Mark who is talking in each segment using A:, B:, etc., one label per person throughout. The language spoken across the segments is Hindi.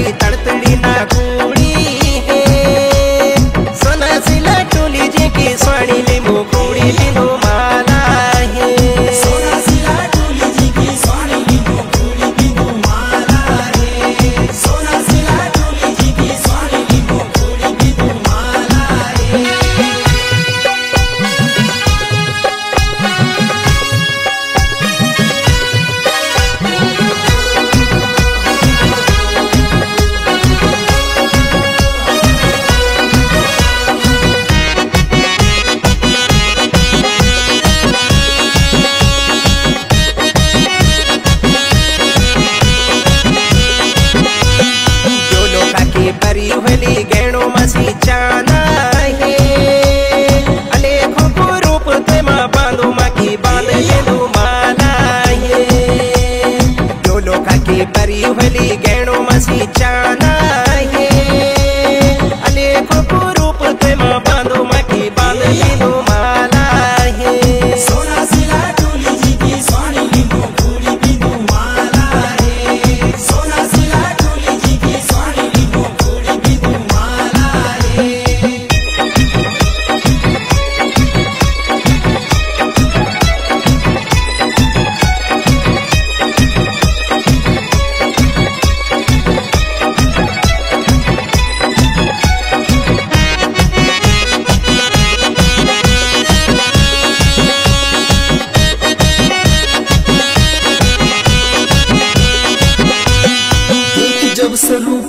A: की तड़तड़ी सोना सिला टोली जी की स्वाणी लिंबू
B: कूड़ी लिंबू।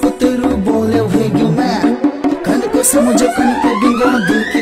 B: उतरू बोले हुए मैं। कन को समझो कन के डिंगो दिल
C: की